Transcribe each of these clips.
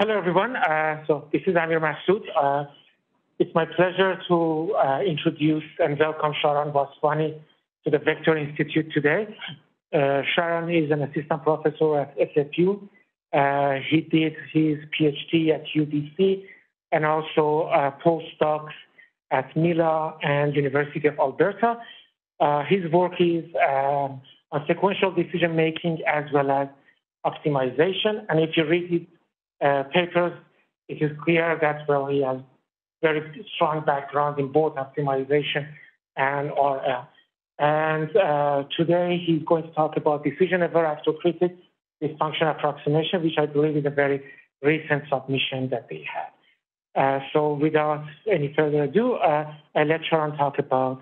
Hello, everyone. Uh, so this is Amir Masood. Uh, it's my pleasure to uh, introduce and welcome Sharan Vaswani to the Vector Institute today. Uh, Sharan is an assistant professor at SFU. Uh, he did his PhD at UBC and also uh, postdocs at Mila and University of Alberta. his work is um, on sequential decision making as well as optimization. And if you read uh, papers, it is clear that well he has very strong background in both optimization and RL. And uh, today he's going to talk about decision-aware actor-critic with function approximation, which I believe is a very recent submission that they had. Uh, so without any further ado, uh, I let Sharan talk about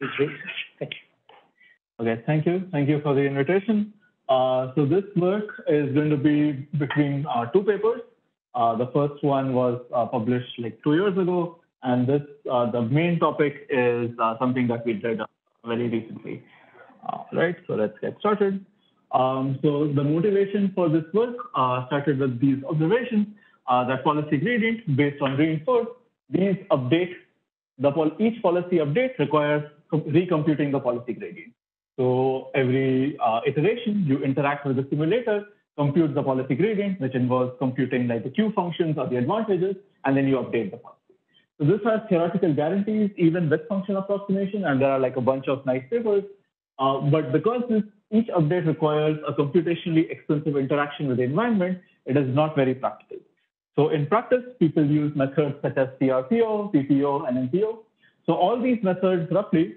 his research. Thank you. Okay, thank you. Thank you for the invitation. Uh, so this work is going to be between uh, two papers. Uh, the first one was uh, published like two years ago, and this uh, the main topic is uh, something that we did very recently. right, so let's get started. Um, so the motivation for this work started with these observations that policy gradient based on reinforced, these update, the pol each policy update requires recomputing the policy gradient. So every uh, iteration, you interact with the simulator, compute the policy gradient, which involves computing like the Q functions or the advantages, and then you update the policy. So this has theoretical guarantees, even with function approximation, and there are like a bunch of nice papers. Uh, but because this, each update requires a computationally expensive interaction with the environment, it is not very practical. So in practice, people use methods such as TRPO, PPO, and NPO. So all these methods roughly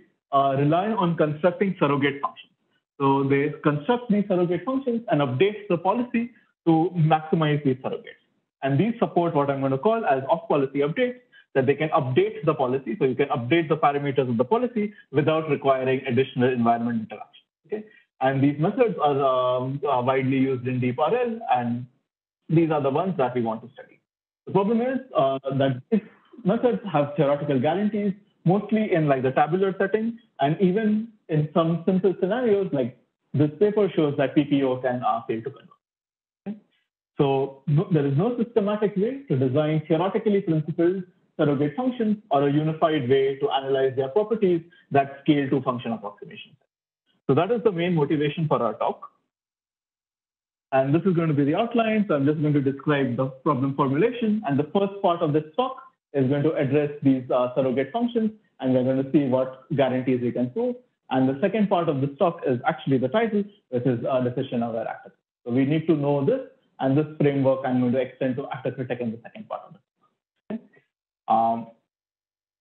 rely on constructing surrogate functions. So they construct these surrogate functions and update the policy to maximize these surrogates. And these support what I'm going to call as off-policy updates, that they can update the policy. So you can update the parameters of the policy without requiring additional environment interaction. Okay? And these methods are, um, are widely used in deep RL, and these are the ones that we want to study. The problem is uh, that these methods have theoretical guarantees mostly in like the tabular setting, and even in some simple scenarios, like this paper shows that PPO can uh, fail to convert. Okay? So no, there is no systematic way to design theoretically principled surrogate functions or a unified way to analyze their properties that scale to function approximation. So that is the main motivation for our talk. And this is going to be the outline. So I'm just going to describe the problem formulation. And the first part of this talk is going to address these uh, surrogate functions, and we're going to see what guarantees we can prove. And the second part of this talk is actually the title, which is uh, decision aware actor. So we need to know this, and this framework I'm going to extend to ActorCritic in the second part of. Okay? Um,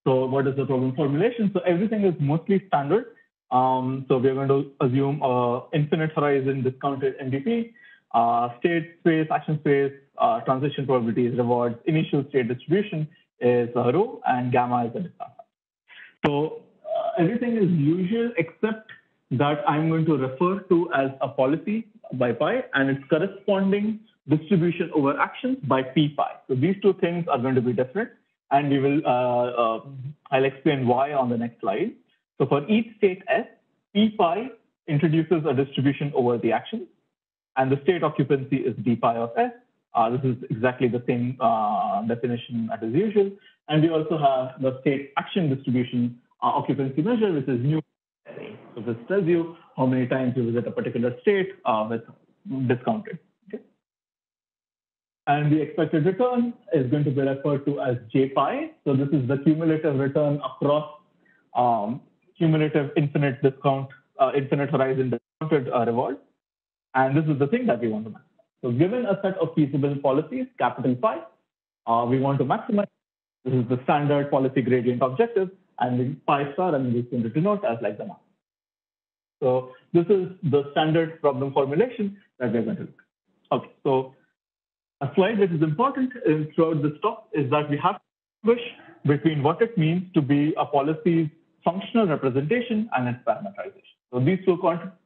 so what is the problem formulation? So everything is mostly standard. Um, so we're going to assume uh, infinite horizon discounted MDP, uh, state space, action space, uh, transition probabilities, rewards, initial state distribution, is a rho and gamma is a discount. So uh, everything is usual except that I'm going to refer to as a policy by pi and its corresponding distribution over actions by p pi. So these two things are going to be different and we will, uh, uh, I'll explain why on the next slide. So for each state S, p pi introduces a distribution over the actions and the state occupancy is d pi of S this is exactly the same uh, definition as usual. And we also have the state action distribution uh, occupancy measure, which is new. So this tells you how many times you visit a particular state uh, with discounted. And the expected return is going to be referred to as J pi. So this is the cumulative return across um, cumulative infinite discount, uh, infinite horizon discounted uh, reward. And this is the thing that we want to maximize. So given a set of feasible policies, capital phi, uh, we want to maximize. This is the standard policy gradient objective, and the pi star, and we can denote as like the max. So this is the standard problem formulation that we're going to look at. Okay, so a slide that is is important throughout this talk is that we have to distinguish between what it means to be a policy's functional representation and its parameterization. So these two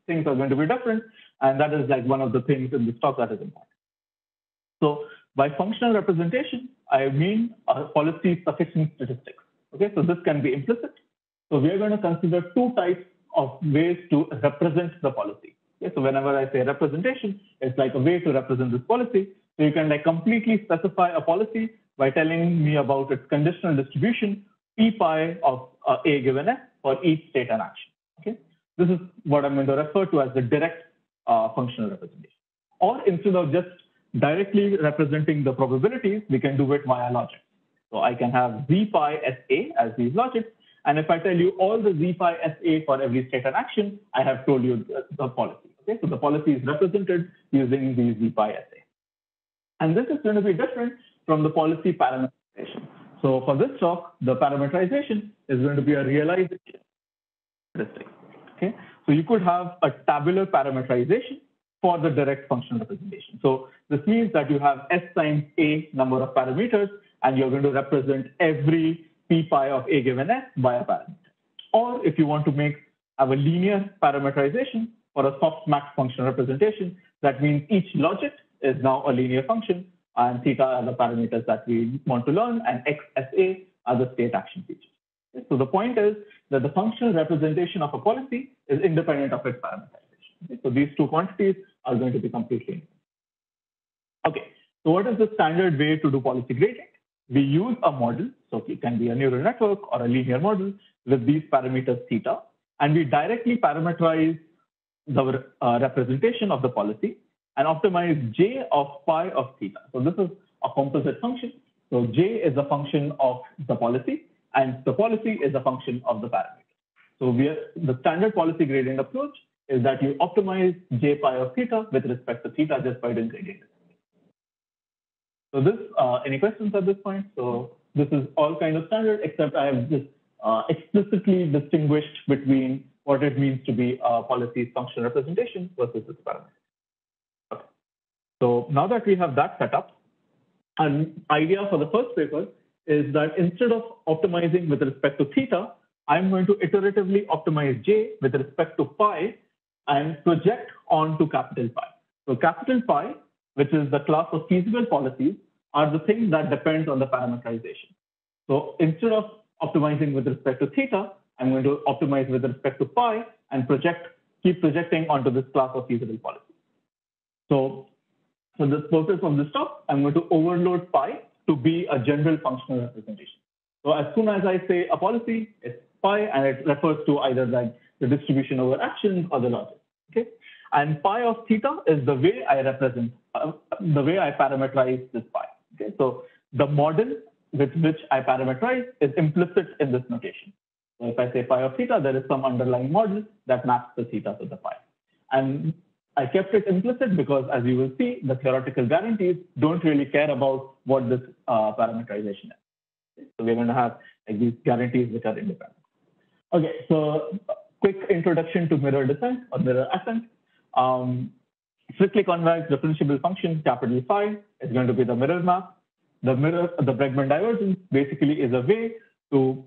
things are going to be different, and that is like one of the things in this talk that is important. So by functional representation, I mean a policy sufficient statistics. Okay, so this can be implicit. So we are going to consider two types of ways to represent the policy. Okay, so whenever I say representation, it's like a way to represent this policy. So you can like completely specify a policy by telling me about its conditional distribution, p pi of uh, a given f for each state and action. Okay, this is what I'm going to refer to as the direct uh, functional representation. Or instead of just directly representing the probabilities, we can do it via logit. So I can have z pi sa as these logits, and if I tell you all the z pi sa for every state and action, I have told you the, the policy. Okay, so the policy is represented using the z pi sa. And this is going to be different from the policy parameterization. So for this talk, the parameterization is going to be a realization Okay, so you could have a tabular parameterization for the direct functional representation. So this means that you have s times a number of parameters, and you're going to represent every p pi of a given s by a parameter. Or if you want to make have a linear parameterization for a softmax functional representation, that means each logit is now a linear function, and theta are the parameters that we want to learn, and xsa are the state action features. So the point is that the functional representation of a policy is independent of its parameterization. So these two quantities are going to be completely independent. Okay, so what is the standard way to do policy gradient? We use a model, so it can be a neural network or a linear model with these parameters theta, and we directly parameterize the uh, representation of the policy and optimize j of pi of theta. So this is a composite function. So j is a function of the policy, and the policy is a function of the parameter. So we are, the standard policy gradient approach is that you optimize j pi of theta with respect to theta just by doing gradient. So this, uh, any questions at this point? So this is all kind of standard, except I have just uh, explicitly distinguished between what it means to be a policy function representation versus its parameter. So now that we have that set up, an idea for the first paper is that instead of optimizing with respect to theta, I'm going to iteratively optimize j with respect to pi and project onto capital pi. So capital pi, which is the class of feasible policies, are the things that depend on the parameterization. So instead of optimizing with respect to theta, I'm going to optimize with respect to pi and project, keep projecting onto this class of feasible policies. So for the purpose of this talk, I'm going to overload pi to be a general functional representation. So as soon as I say a policy, it's pi, and it refers to either like the distribution over actions or the logit. Okay, and pi of theta is the way I represent, uh, the way I parameterize this pi. Okay, so the model with which I parameterize is implicit in this notation. So if I say pi of theta, there is some underlying model that maps the theta to the pi. And I kept it implicit because, as you will see, the theoretical guarantees don't really care about what this uh, parameterization is. So we're going to have like, these guarantees which are independent. Okay, so quick introduction to mirror descent or mirror ascent. Um, strictly convex differentiable function capital phi is going to be the mirror map. The mirror, the Bregman divergence basically is a way to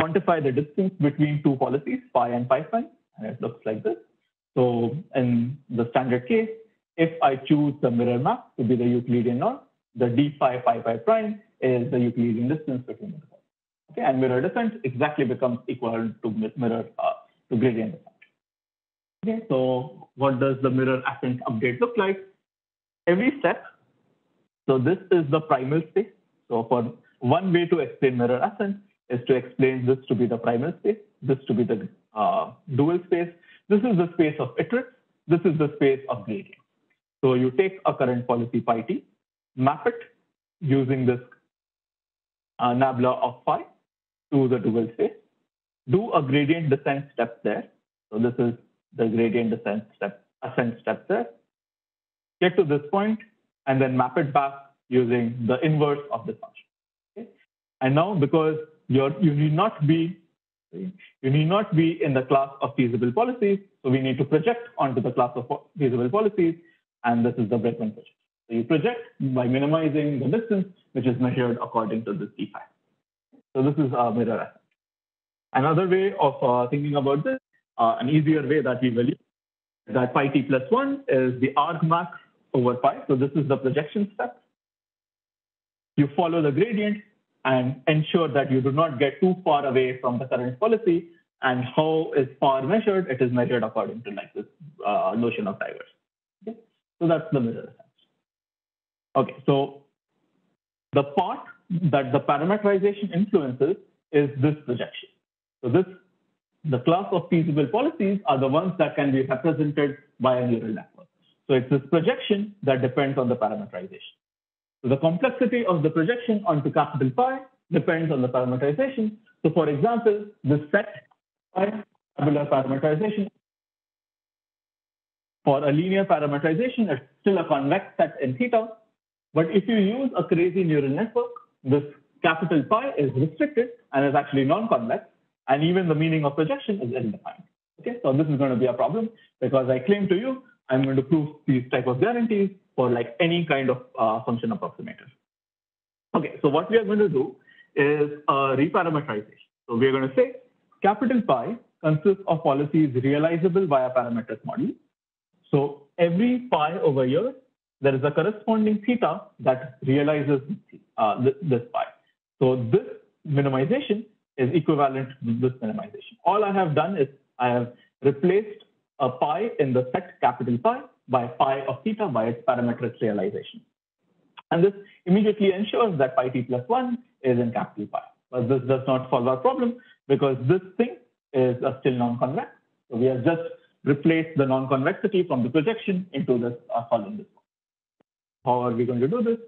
quantify the distance between two policies, phi and phi phi, and it looks like this. So in the standard case, if I choose the mirror map to be the Euclidean norm, the d phi phi phi prime is the Euclidean distance between the two. Okay, and mirror descent exactly becomes equal to mirror uh, to gradient descent. Okay, so what does the mirror ascent update look like? Every step. So this is the primal space. So for one way to explain mirror ascent is to explain this to be the primal space, this to be the uh, dual space, this is the space of iterates. This is the space of gradient. So you take a current policy pi t, map it using this uh, nabla of phi to the dual space, do a gradient descent step there. So this is the gradient descent step, ascent step there. Get to this point and then map it back using the inverse of this function. Okay? And now because you're, you need not be you need not be in the class of feasible policies. So we need to project onto the class of feasible policies. And this is the Bregman project. So you project by minimizing the distance, which is measured according to this d So this is a mirror. Another way of uh, thinking about this, uh, an easier way that we will use, that pi t plus 1 is the argmax over pi. So this is the projection step. You follow the gradient and ensure that you do not get too far away from the current policy. And how is far measured? It is measured according to like this uh, notion of divergence. Okay? So that's the mirror Okay, so the part that the parameterization influences is this projection. So this, the class of feasible policies are the ones that can be represented by a neural network. So it's this projection that depends on the parameterization. The complexity of the projection onto capital pi depends on the parameterization. So for example, the set pi tabular parameterization for a linear parameterization, it's still a convex set in theta. But if you use a crazy neural network, this capital pi is restricted and is actually non-convex, and even the meaning of projection is ill-defined. Okay, so this is going to be a problem because I claim to you I'm going to prove these type of guarantees for like any kind of uh, function approximator. Okay, so what we are going to do is a reparameterization. So we are going to say capital pi consists of policies realizable via parametric model. So every pi over here, there is a corresponding theta that realizes uh, this pi. So this minimization is equivalent to this minimization. All I have done is I have replaced a pi in the set capital pi by pi of theta by its parametric realization. And this immediately ensures that pi t plus 1 is in capital pi. But this does not solve our problem because this thing is still non-convex. So we have just replaced the non-convexity from the projection into this uh, solving this. How are we going to do this?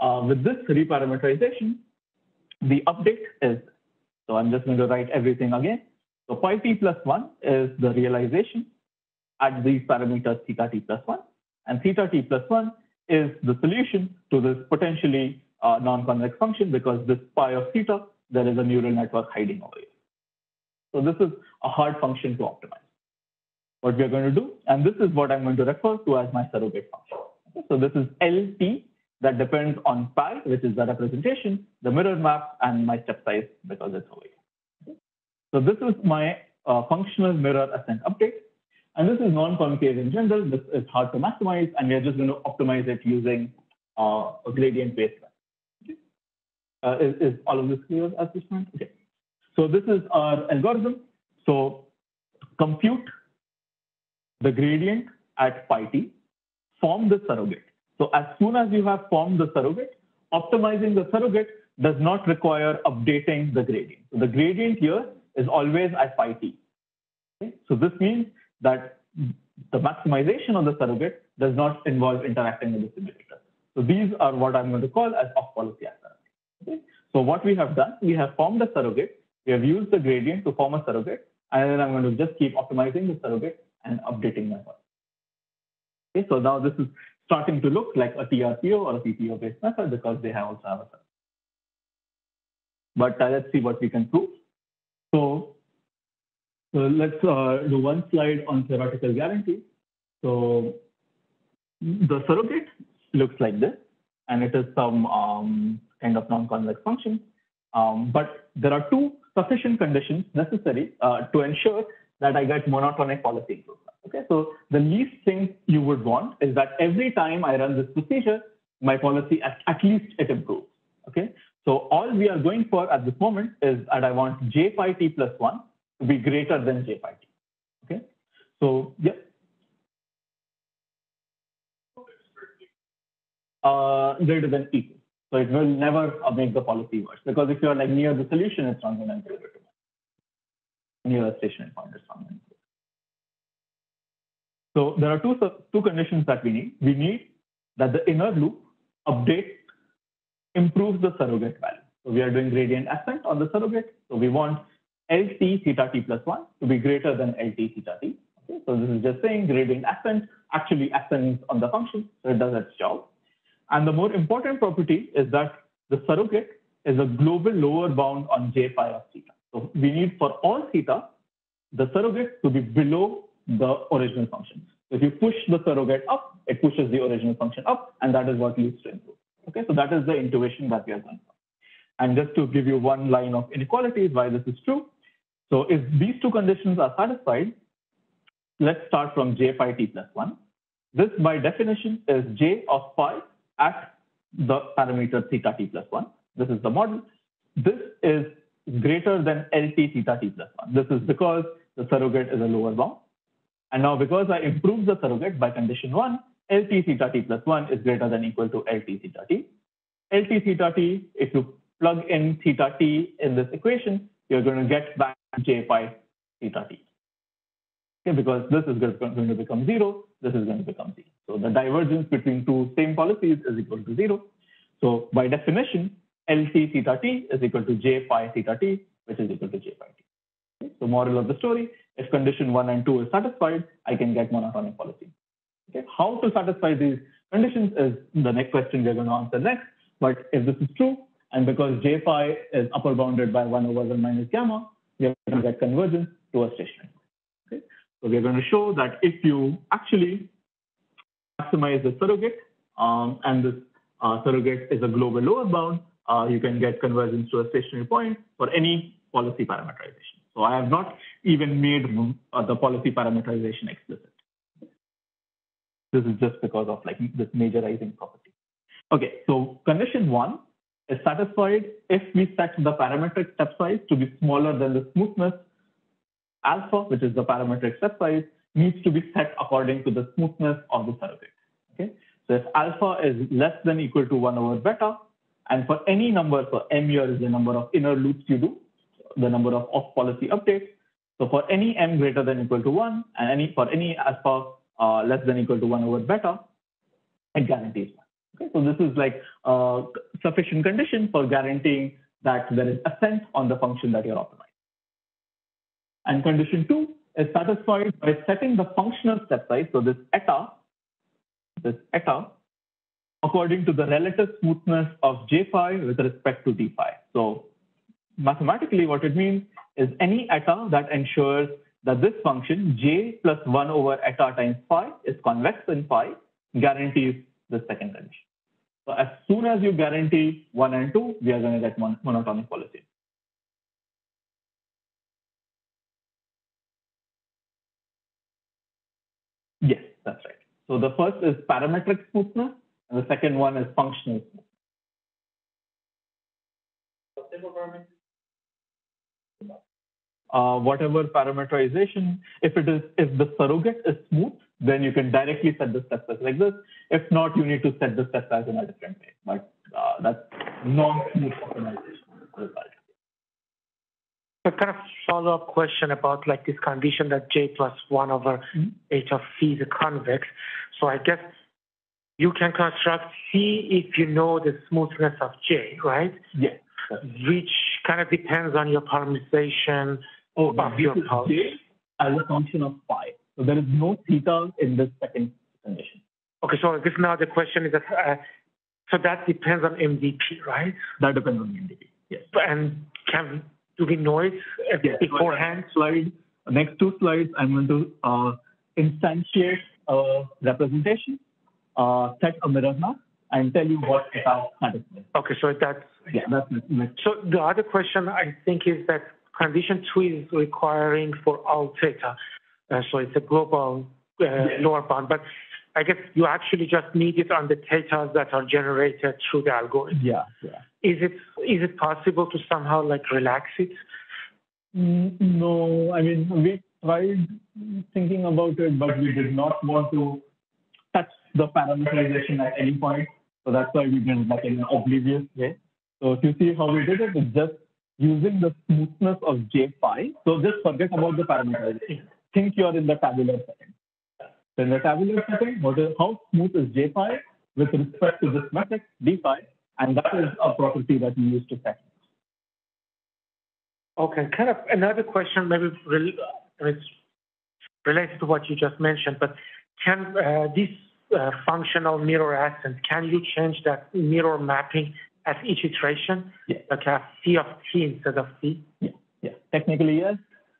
Uh, with this reparameterization, the update is, so I'm just going to write everything again. So pi t plus 1 is the realization at these parameters theta t plus 1. And theta t plus 1 is the solution to this potentially uh, non-convex function because this pi of theta, there is a neural network hiding over here. So this is a hard function to optimize. What we are going to do, and this is what I'm going to refer to as my surrogate function. Okay, so this is LT that depends on pi, which is the representation, the mirror map, and my step size because it's over here. So this is my uh, functional mirror ascent update. And this is non-concave in general. This is hard to maximize, and we are just going to optimize it using uh, a gradient-based okay. uh, is, is, all of this clear at this point? Okay. So this is our algorithm. So compute the gradient at pi t, form the surrogate. So as soon as you have formed the surrogate, optimizing the surrogate does not require updating the gradient. So the gradient here is always at pi t. Okay? So this means that the maximization of the surrogate does not involve interacting with the simulator. So these are what I'm going to call as off-policy accelerators. Okay? So what we have done, we have formed a surrogate, we have used the gradient to form a surrogate, and then I'm going to just keep optimizing the surrogate and updating my work. Okay, so now this is starting to look like a TRPO or a PPO-based method because they have also have a surrogate. But uh, let's see what we can prove. So so let's uh, do one slide on theoretical guarantee. So the surrogate looks like this, and it is some um, kind of non-convex function. Um, but there are two sufficient conditions necessary uh, to ensure that I get monotonic policy improvement. Okay, so the least thing you would want is that every time I run this procedure, my policy at, at least it improves. Okay, so all we are going for at this moment is that I want j pi t plus one to be greater than j pi t. Okay, so yeah. Uh, greater than equal. So it will never make the policy worse because if you're like near the solution, it's not going to improve. Near a stationary point, it's going to. So there are two, two conditions that we need. We need that the inner loop update improves the surrogate value. So we are doing gradient ascent on the surrogate. So we want LT theta t plus 1 to be greater than LT theta t. Okay, so this is just saying gradient ascent actually ascends on the function, so it does its job. And the more important property is that the surrogate is a global lower bound on j pi of theta. So we need for all theta, the surrogate to be below the original function. So if you push the surrogate up, it pushes the original function up, and that is what leads to improve. Okay, so that is the intuition that we are going for. And just to give you one line of inequalities why this is true, so if these two conditions are satisfied, let's start from j pi t plus 1. This by definition is j of pi at the parameter theta t plus 1. This is the model. This is greater than LT theta t plus 1. This is because the surrogate is a lower bound. And now because I improved the surrogate by condition 1, LT theta t plus 1 is greater than equal to LT theta t. LT theta t, if you plug in theta t in this equation, you're going to get back j pi theta t. Okay, because this is going to become zero, this is going to become zero. So the divergence between two same policies is equal to zero. So by definition, LT theta t is equal to j pi theta t, which is equal to j pi t. Okay, so moral of the story, if condition one and two is satisfied, I can get monotonic policy. Okay, how to satisfy these conditions is the next question we're going to answer next. But if this is true, and because j pi is upper bounded by 1 over 1 minus gamma, we are going to get convergence to a stationary. Okay? So we are going to show that if you actually maximize the surrogate, um, and this uh, surrogate is a global lower bound, uh, you can get convergence to a stationary point for any policy parameterization. So I have not even made uh, the policy parameterization explicit. This is just because of like this majorizing property. Okay, so condition one is satisfied if we set the parametric step size to be smaller than the smoothness. Alpha, which is the parametric step size, needs to be set according to the smoothness of the surrogate. Okay, so if alpha is less than equal to 1 over beta, and for any number, so m here is the number of inner loops you do, the number of off policy updates. So for any m greater than equal to 1, and any for any alpha uh, less than equal to 1 over beta, it guarantees one. Okay, so this is like a sufficient condition for guaranteeing that there is ascent on the function that you're optimizing. And condition two is satisfied by setting the functional step size, so this eta, this eta, according to the relative smoothness of j phi with respect to d phi. So mathematically, what it means is any eta that ensures that this function j plus 1 over eta times phi is convex in phi guarantees the second condition. So as soon as you guarantee 1 and 2, we are going to get mon monotonic policy. Yes, that's right. So the first is parametric smoothness, and the second one is functional smoothness. Uh, whatever parameterization, if it is if the surrogate is smooth, then you can directly set the step size like this. If not, you need to set the step size in a different way. But uh, that's non-smooth optimization result. A kind of follow-up question about like this condition that j plus one over mm -hmm. h of c is a convex. So I guess you can construct c if you know the smoothness of j, right? Yes. Which kind of depends on your parameterization oh, of your pulse. J as a function of phi. So there is no theta in this second condition. Okay, so this now the question is that, uh, so that depends on MDP, right? That depends on MDP, yes. And can, do we know it yes. beforehand? Slide, next two slides, I'm going to uh, instantiate a representation, uh, set a mirror map, and tell you what it satisfies. Okay, so that's, yeah, that's next. So the other question I think is that condition two is requiring for all theta. So it's a global uh, lower bound. But I guess you actually just need it on the data that are generated through the algorithm. Yeah, yeah. Is it is it possible to somehow like relax it? Mm, no, I mean we tried thinking about it, but we did not want to touch the parameterization at any point. So that's why we did like in an oblivious way. So if you see how we did it, it's just using the smoothness of J phi. So just forget about the parameterization think you're in the tabular setting. So in the tabular setting, what is, how smooth is J phi with respect to this metric, D phi, and that is a property that we use to set. Okay, kind of another question, maybe it's related to what you just mentioned, but can uh, this uh, functional mirror ascent, can you change that mirror mapping at each iteration? Yeah. Like have C of T instead of C? Yeah, yeah. Technically, yes,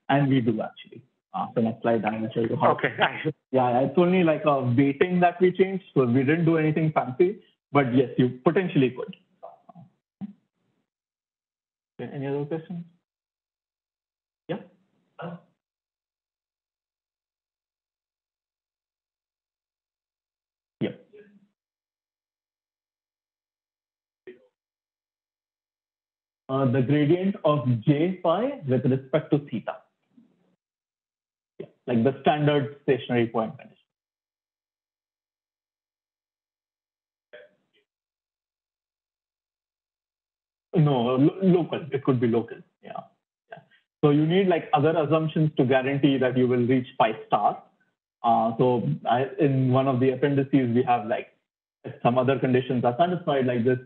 and we do actually. Uh, so next slide, I'm going to show you how. Okay. yeah, it's only like a weighting that we changed, so we didn't do anything fancy, but yes, you potentially could. Any other questions? Yeah. Yeah. Uh, the gradient of j phi with respect to theta like the standard stationary point condition. No, lo local. It could be local. Yeah. yeah. So you need like other assumptions to guarantee that you will reach five stars. Uh, so I, in one of the appendices, we have like some other conditions are satisfied, like this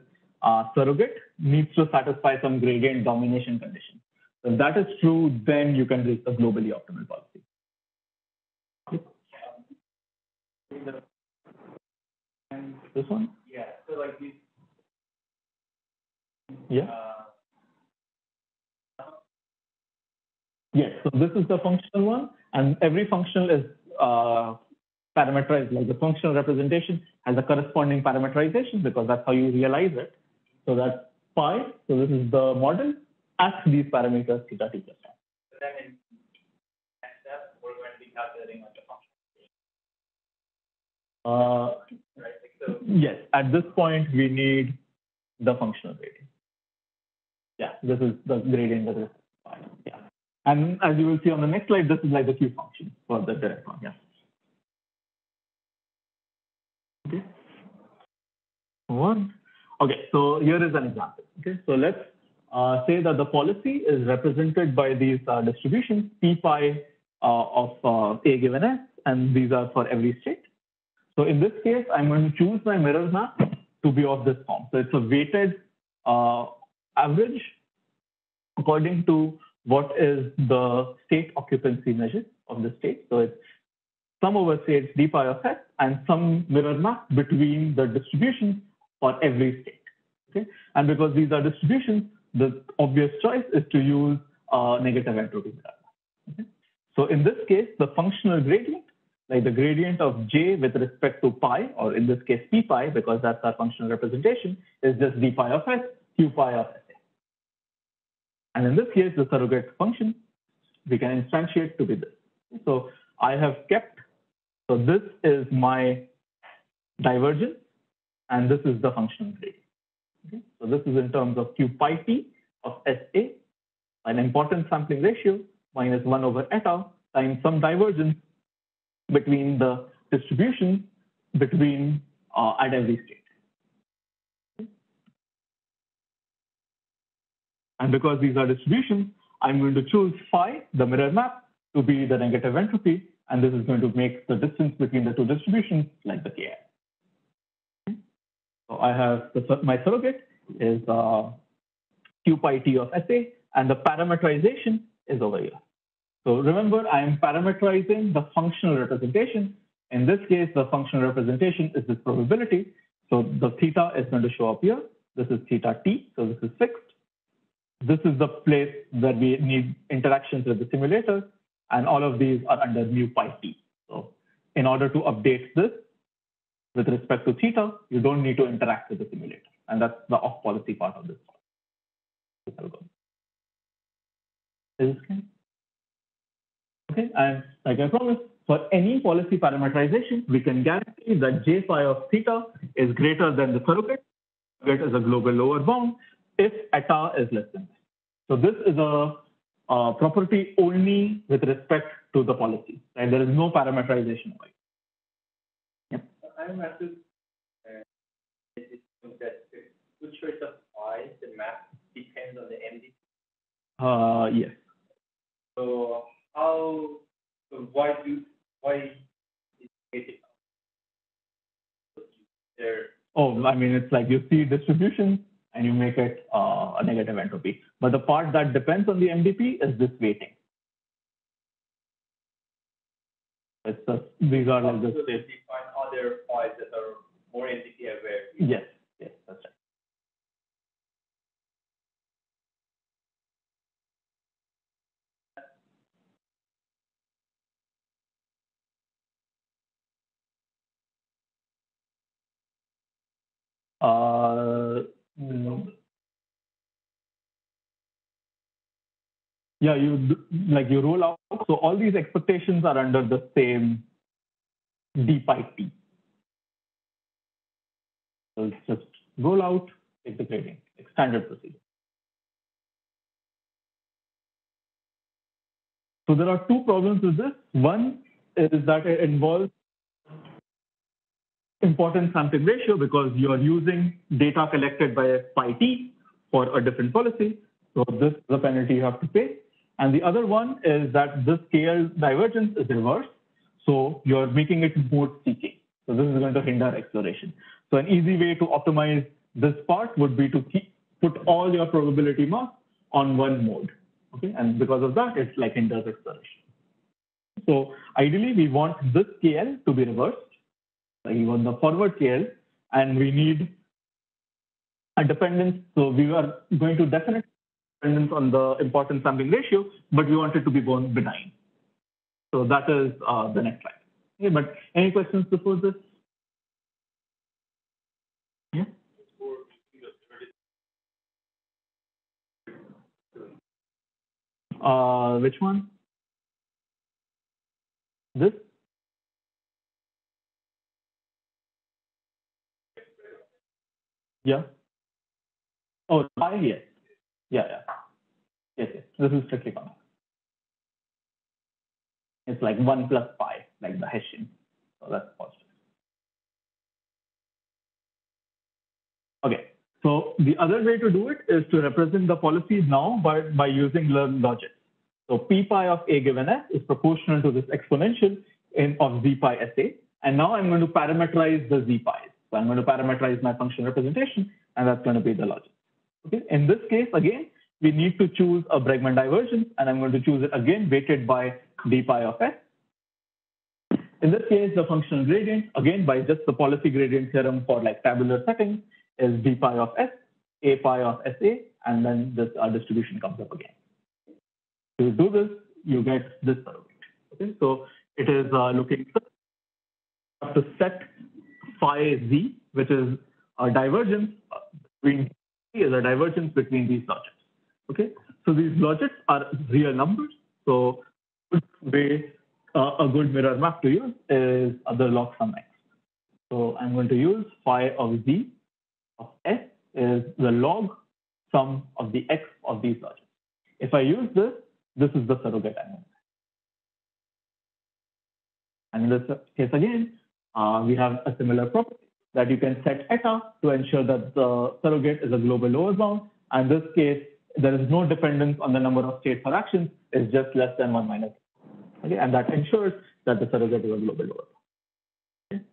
uh, surrogate needs to satisfy some gradient domination condition. So if that is true, then you can reach the globally optimal policy. This one? Yeah. So like these. Yeah. Uh, Yes. So this is the functional one, and every functional is uh, parameterized. Like the functional representation has a corresponding parameterization because that's how you realize it. So that's pi. So this is the model at these parameters theta t plus one. so then in next step, we're going to be calculating like the function, Uh, right? Like so. Yes. At this point, we need the functional gradient. Yeah. This is the gradient that is pi. Yeah. And as you will see on the next slide, this is like the Q function for the direct one. Yeah. Okay. One. Okay, so here is an example. Okay, so let's uh, say that the policy is represented by these uh, distributions p pi uh, of uh, a given s, and these are for every state. So in this case, I'm going to choose my mirror map to be of this form. So it's a weighted uh, average according to what is the state occupancy measure of the state. So it's sum over states d pi of s and some mirror map between the distributions for every state. Okay, and because these are distributions, the obvious choice is to use uh, negative entropy mirror map. Okay? So in this case, the functional gradient, like the gradient of j with respect to pi, or in this case p pi, because that's our functional representation, is just d pi of s, q pi of s. And in this case, the surrogate function we can instantiate to be this. So I have kept, so this is my divergence, and this is the functional gradient. Okay? So this is in terms of q pi t of SA, an important sampling ratio minus 1 over eta times some divergence between the distribution between uh, at every state. And because these are distributions, I'm going to choose phi, the mirror map, to be the negative entropy, and this is going to make the distance between the two distributions like the Ki. So I have the, my surrogate is uh, q pi t of SA, and the parameterization is over here. So remember, I am parameterizing the functional representation. In this case, the functional representation is this probability. So the theta is going to show up here. This is theta t, so this is fixed. This is the place where we need interactions with the simulator, and all of these are under mu pi t. So in order to update this with respect to theta, you don't need to interact with the simulator. And that's the off policy part of this. Is this clear? Okay, and like I promised, for any policy parameterization, we can guarantee that j phi of theta is greater than the surrogate. Surrogate is a global lower bound if eta is less than this. So this is a, a property only with respect to the policy, and there is no parameterization. I'm asking, uh, it is that which choice of y the map depends on the MD. Uh, yes. So how, why do, why is it? There, Oh, I mean, it's like you see distribution and you make it uh, a negative entropy. But the part that depends on the MDP is this weighting. It's just, these are like the define other files that are more entity aware. Yes, yes, that's right. Yeah, you like you roll out. So all these expectations are under the same d pi. So it's just roll out, take the gradient, standard procedure. So there are two problems with this. One is that it involves importance sampling ratio because you are using data collected by pi t for a different policy. So this is the penalty you have to pay. And the other one is that this KL divergence is reversed. So you're making it mode seeking. So this is going to hinder exploration. So an easy way to optimize this part would be to keep, put all your probability mass on one mode. Okay, and because of that, it's like hinders exploration. So ideally, we want this KL to be reversed. Want the forward KL, and we need a dependence. So we are going to definitely dependence on the importance sampling ratio, but we want it to be born benign. So that is uh, the next slide. Okay, but any questions before this? Yeah. Uh, which one? This? Yeah. Oh, pi, yes. Yeah, yeah. Yes, yes. This is strictly convex. It's like 1 plus pi, like the Hessian. So that's positive. Okay. So the other way to do it is to represent the policy now by, by using learned logit. So p pi of a given s is proportional to this exponential in of z pi sa. And now I'm going to parameterize the z pi. So I'm going to parameterize my function representation, and that's going to be the logit. Okay. In this case, again, we need to choose a Bregman divergence, and I'm going to choose it again weighted by d pi of s. In this case, the functional gradient, again, by just the policy gradient theorem for like tabular settings, is d pi of s, a pi of sa, and then this uh, distribution comes up again. To do this, you get this. Okay, so it is uh, looking to set phi z, which is a divergence between is a divergence between these logits. Okay, so these logits are real numbers. So way uh, a good mirror map to use is the log sum x. So I'm going to use phi of z of s is the log sum of the x of these logics. If I use this, this is the surrogate I'm And in this case again, uh, we have a similar property that you can set eta to ensure that the surrogate is a global lower bound. And in this case, there is no dependence on the number of states or actions, it's just less than one minus. Okay, and that ensures that the surrogate is a global lower bound. Okay.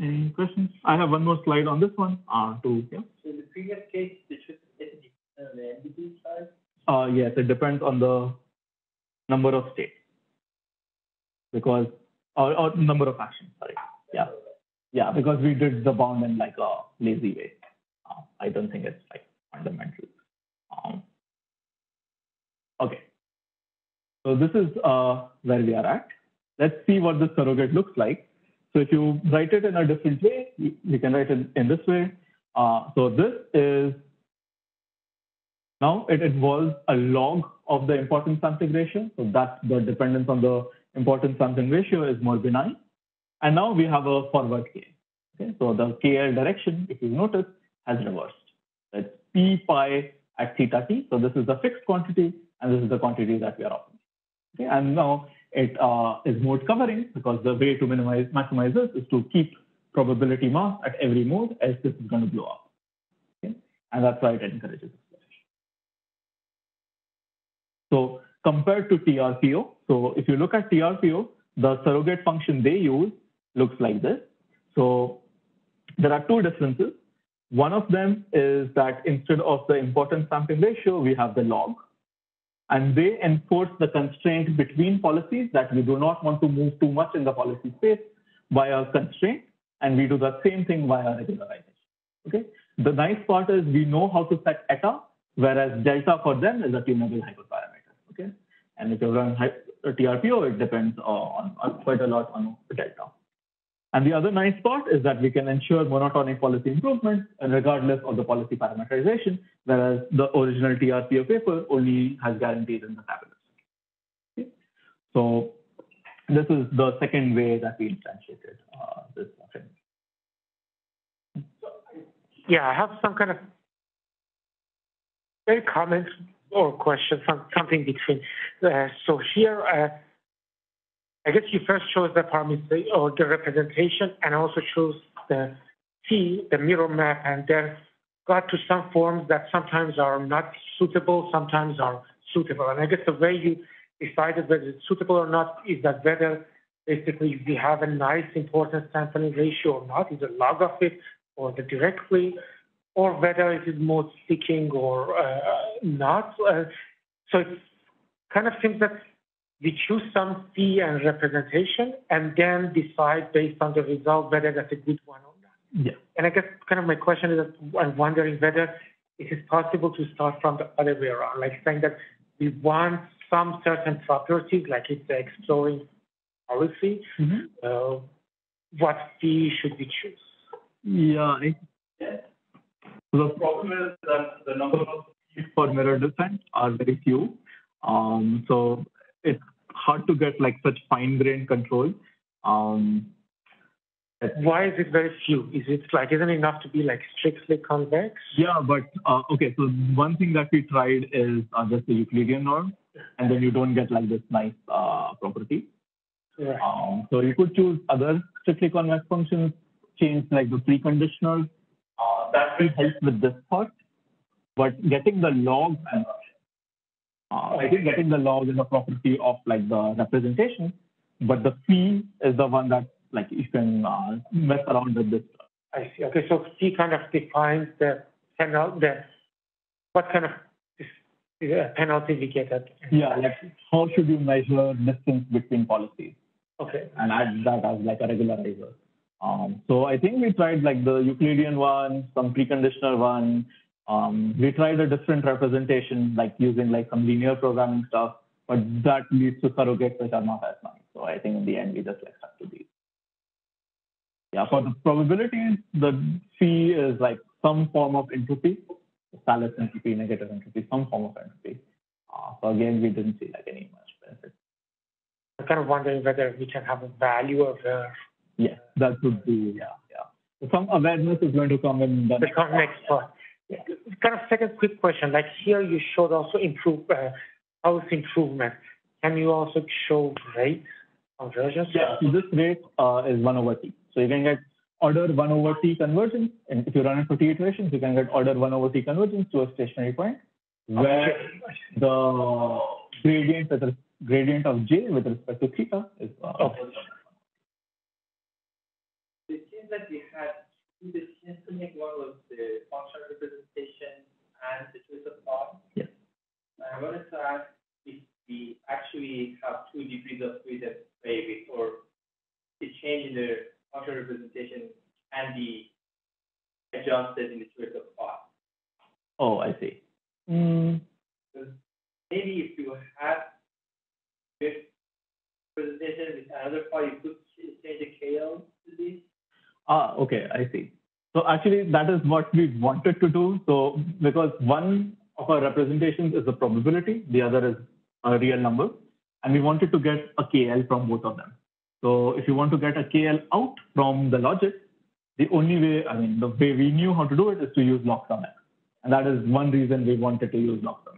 Any questions? I have one more slide on this one. Uh, to, yeah. So in the previous case, it should depend on the entity size? Uh, yes, it depends on the number of states because or, or number of actions. Sorry. Yeah. Yeah, because we did the bound in like a lazy way. Uh, I don't think it's like fundamental. Um, okay. So this is uh, where we are at. Let's see what the surrogate looks like. So if you write it in a different way, you, you can write it in this way. Uh, so this is now it involves a log of the importance ratio. So that's the dependence on the importance sampling ratio is more benign. And now we have a forward KL. Okay? So the KL direction, if you notice, has reversed. It's P pi at theta t. So this is the fixed quantity, and this is the quantity that we are offering. Okay? And now it uh, is mode covering because the way to minimize maximize this is to keep probability mass at every mode, else this is going to blow up. Okay? And that's why it encourages exploration. So compared to TRPO. So if you look at TRPO, the surrogate function they use looks like this. So there are two differences. One of them is that instead of the importance sampling ratio, we have the log. And they enforce the constraint between policies that we do not want to move too much in the policy space by a constraint. And we do the same thing via regularization. Okay. The nice part is we know how to set eta, whereas delta for them is a tunable hyperparameter. Okay, and if you run TRPO, it depends on, on quite a lot on the delta. And the other nice part is that we can ensure monotonic policy improvement regardless of the policy parameterization, whereas the original TRPO paper only has guarantees in the tabular. Okay. So this is the second way that we instantiated uh, this framework. Yeah, I have some kind of very comments or question, some, something between. Uh, so here, uh, I guess you first chose the parameter or the representation and also chose the T, the mirror map, and then got to some forms that sometimes are not suitable, sometimes are suitable. And I guess the way you decided whether it's suitable or not is that whether basically we have a nice importance sampling ratio or not, a log of it or the directly, or whether it is more sticking or uh, not. Uh, so it kind of seems that we choose some phi and representation and then decide based on the result whether that's a good one or not. Yeah. And I guess kind of my question is that I'm wondering whether it is possible to start from the other way around, like saying that we want some certain properties, like it's exploring policy, Mhm. uh, what phi should we choose? Yeah. I, the problem is that the number of phis for mirror descent are very few. Um, so it's hard to get like such fine-grained control. Um, Why is it very few? Is it like, isn't enough to be like strictly convex? yeah, but uh, okay. So one thing that we tried is uh, just the Euclidean norm, and then you don't get like this nice uh, property. Right. Um, so you could choose other strictly convex functions, change like the preconditionals. That will help with this part. But getting the log, and, uh, I think getting the log is a property of like the representation, but the phi is the one that like you can uh, mess around with this. I see. Okay, so C kind of defines the penalty, the, what kind of penalty we get at. Yeah, like how should you measure distance between policies? Okay. and add that as like a regularizer. Um, so I think we tried like the Euclidean one, some preconditional one. Um, we tried a different representation, like using like some linear programming stuff, but that leads to surrogates which are not as nice. So I think in the end we just like stuck to these. Yeah, for the probabilities, the phi is like some form of entropy, Tsallis entropy, negative entropy, some form of entropy. Uh, so again, we didn't see like any much benefit. I'm kind of wondering whether we can have a value of uh, Yes, that would be, yeah, yeah. Some awareness is going to come in the next con- next part. Yeah, Kind of second quick question, like here you showed also improve, uh, house improvement. Can you also show rate conversions? Yeah, so this rate uh, is 1 over t. So you can get order 1 over t convergence, and if you run it for t iterations, you can get order 1 over t convergence to a stationary point, where the gradient, gradient of j with respect to theta is. Uh, Okay. It seems like we had two decisions to make. One was the functional representation and the choice of thought. Yes. I wanted to ask if we actually have two degrees of freedom maybe, or the change in the functional representation can be adjusted in the choice of thought. Oh, I see. Mm, Maybe if you have this presentation with another part, you could ch- change the KL to this. Ah, okay, I see. So actually, that is what we wanted to do. So because one of our representations is a probability, the other is a real number, and we wanted to get a KL from both of them. So if you want to get a KL out from the logit, the only way, I mean, the way we knew how to do it is to use log sum exp. And that is one reason we wanted to use log sum.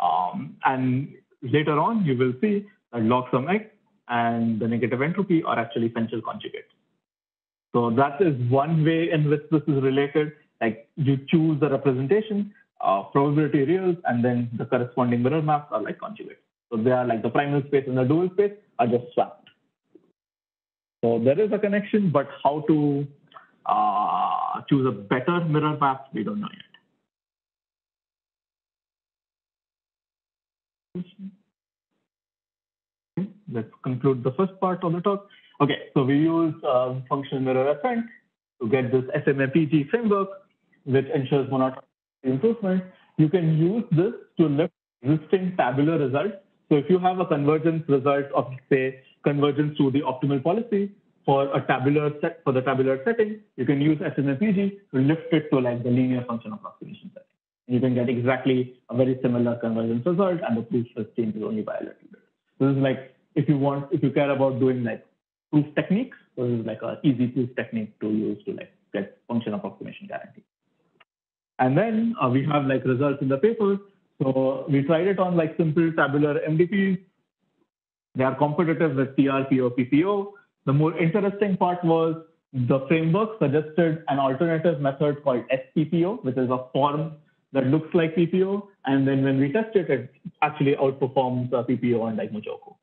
Um, and later on, you will see that log sum exp and the negative entropy are actually Fenchel conjugates. So that is one way in which this is related. Like you choose the representation, uh, probability reals, and then the corresponding mirror maps are like conjugate. So they are like the primal space and the dual space are just swapped. So there is a connection, but how to uh, choose a better mirror map, we don't know yet. Okay, Let's conclude the first part of the talk. Okay, so we use uh, functional mirror ascent to get this FMA-PG framework, which ensures monotony improvement. You can use this to lift existing tabular results. So if you have a convergence result of, say, convergence to the optimal policy for a tabular set for the tabular setting, you can use FMA-PG to lift it to like the linear function approximation setting. You can get exactly a very similar convergence result, and the proof is changed only by a little bit. This is like if you want, if you care about doing like proof techniques, this is like an easy proof technique to use to like get function approximation guarantee. And then uh, we have like results in the paper. So we tried it on like simple tabular MDPs. They are competitive with TRPO, PPO. The more interesting part was the framework suggested an alternative method called SPPO, which is a form that looks like PPO. And then when we test it, it actually outperforms uh, PPO on like MuJoCo.